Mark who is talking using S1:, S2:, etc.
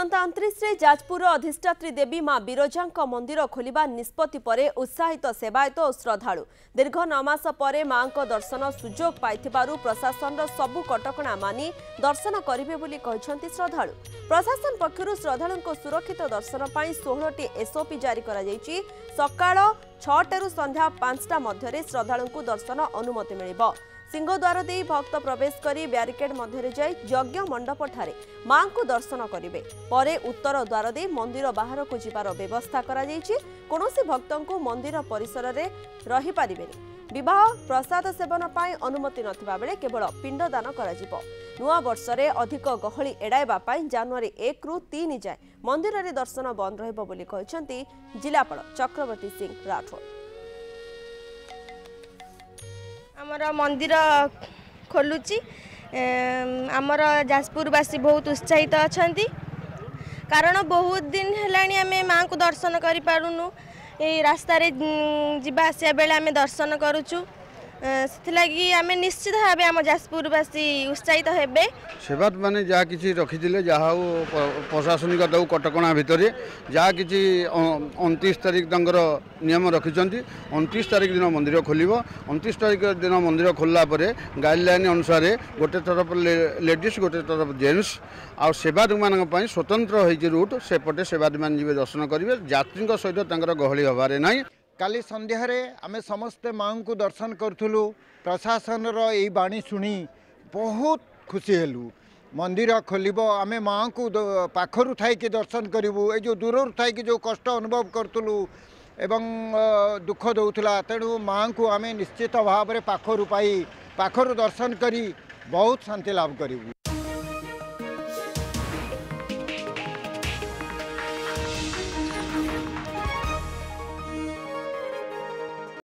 S1: ଆସନ୍ତା ଅଣତିରିଶରେ ଯାଜପୁର ଅଧିଷ୍ଠାତ୍ରୀ ଦେବୀ ମା ବିରଜାଙ୍କ ମନ୍ଦିର ଖୋଲିବା ନିଷ୍ପତ୍ତି ପରେ ଉତ୍ସାହିତ ସେବାୟତ ଓ ଶ୍ରଦ୍ଧାଳୁ। ଦୀର୍ଘ ନଅ ମାସ ପରେ ମାଙ୍କ ଦର୍ଶନ ସୁଯୋଗ ପାଇଥିବାରୁ ପ୍ରଶାସନର ସବୁ କଟକଣା ମାନି ଦର୍ଶନ କରିବେ ବୋଲି କହିଛନ୍ତି ଶ୍ରଦ୍ଧାଳୁ। ପ୍ରଶାସନ ପକ୍ଷରୁ ଶ୍ରଦ୍ଧାଳୁଙ୍କ ସୁରକ୍ଷିତ ଦର୍ଶନ ପାଇଁ ଷୋହଳଟି ଏସ୍ଓପି ଜାରି କରାଯାଇଛି। ସକାଳ ଛଅଟାରୁ ସନ୍ଧ୍ୟା ପାଞ୍ଚଟା ମଧ୍ୟରେ ଶ୍ରଦ୍ଧାଳୁଙ୍କୁ ଦର୍ଶନ ଅନୁମତି ମିଳିବ। ସିଂହଦ୍ୱାର ଦେଇ ଭକ୍ତ ପ୍ରବେଶ କରି ବ୍ୟାରିକେଡ୍ ମଧ୍ୟରେ ଯାଇ ଯଜ୍ଞ ମଣ୍ଡପଠାରେ ମାଙ୍କୁ ଦର୍ଶନ କରିବେ। ପରେ ଉତ୍ତର ଦ୍ୱାର ଦେଇ ମନ୍ଦିର ବାହାରକୁ ଯିବାର ବ୍ୟବସ୍ଥା କରାଯାଇଛି। କୌଣସି ଭକ୍ତଙ୍କୁ ମନ୍ଦିର ପରିସରରେ ରହିପାରିବେନି। ବିବାହ ପ୍ରସାଦ ସେବନ ପାଇଁ ଅନୁମତି ନଥିବା ବେଳେ କେବଳ ପିଣ୍ଡଦାନ କରାଯିବ। ନୂଆ ବର୍ଷରେ ଅଧିକ ଗହଳି ଏଡ଼ାଇବା ପାଇଁ ଜାନୁଆରୀ ଏକରୁ ତିନି ଯାଏଁ ମନ୍ଦିରରେ ଦର୍ଶନ ବନ୍ଦ ରହିବ ବୋଲି କହିଛନ୍ତି ଜିଲ୍ଲାପାଳ ଚକ୍ରବର୍ତ୍ତୀ ସିଂ ରାଠୋଡ୍।
S2: ଆମର ମନ୍ଦିର ଖୋଲୁଛି। ଏମ୍, ଆମର ଯାଜପୁରବାସୀ ବହୁତ ଉତ୍ସାହିତ ଅଛନ୍ତି। କାରଣ ବହୁତ ଦିନ ହେଲାଣି ଆମେ ମାଆଙ୍କୁ ଦର୍ଶନ କରିପାରୁନୁ। ଏଇ ରାସ୍ତାରେ ଉମ୍, ଯିବା ଆସିବା ବେଳେ ଆମେ ଦର୍ଶନ କରୁଛୁ। ଏ, ସେଥିଲାଗି ଆମେ ନିଶ୍ଚିତ ଭାବେ ଆମ ଯାଜପୁରବାସୀ ଉତ୍ସାହିତ ହେବେ।
S3: ସେବାଦ ମାନେ ଯାହା କିଛି ରଖିଥିଲେ ଯାହା ହଉ ପ- ପ୍ରଶାସନିକ ତାକୁ କଟକଣା ଭିତରେ ଯାହା କିଛି ଅ- ଅଣତିରିଶ ତାରିଖ ତାଙ୍କର ନିୟମ ରଖିଛନ୍ତି। ଅଣତିରିଶ ତାରିଖ ଦିନ ମନ୍ଦିର ଖୋଲିବ। ଅଣତିରିଶ ତାରିଖ ଦିନ ମନ୍ଦିର ଖୋଲିଲା ପରେ ଗାଇଡ଼ଲାଇନ୍ ଅନୁସାରେ ଗୋଟେ ତରଫ ଲେଡ଼ିସ୍ ଗୋଟେ ତରଫ ଜେଣ୍ଟସ୍ ଆଉ ସେବାଦମାନଙ୍କ ପାଇଁ ସ୍ୱତନ୍ତ୍ର ହେଇଛି ରୁଟ୍। ସେପଟେ ସେବାଦୀମାନେ ଯିବେ ଦର୍ଶନ କରିବେ। ଯାତ୍ରୀଙ୍କ ସହିତ ତାଙ୍କର ଗହଳି ହେବାରେ ନାହିଁ।
S4: କାଲି ସନ୍ଧ୍ୟାରେ ଆମେ ସମସ୍ତେ ମାଆଙ୍କୁ ଦର୍ଶନ କରୁଥିଲୁ ପ୍ରଶାସନର ଏଇ ବାଣୀ ଶୁଣି ବହୁତ ଖୁସି ହେଲୁ ମନ୍ଦିର ଖୋଲିବ ଆମେ ମାଆଙ୍କୁ ଦ- ପାଖରୁ ଥାଇକି ଦର୍ଶନ କରିବୁ ଏଇ ଯେଉଁ ଦୂରରୁ ଥାଇକି ଯେଉଁ କଷ୍ଟ ଅନୁଭବ କରୁଥିଲୁ ଏବଂ ଅ, ଦୁଃଖ ଦେଉଥିଲା ତେଣୁ ମାଆଙ୍କୁ ଆମେ ନିଶ୍ଚିତ ଭାବରେ ପାଖରୁ ପାଇ ପାଖରୁ ଦର୍ଶନ କରି ବହୁତ ଶାନ୍ତି ଲାଭ କରିବୁ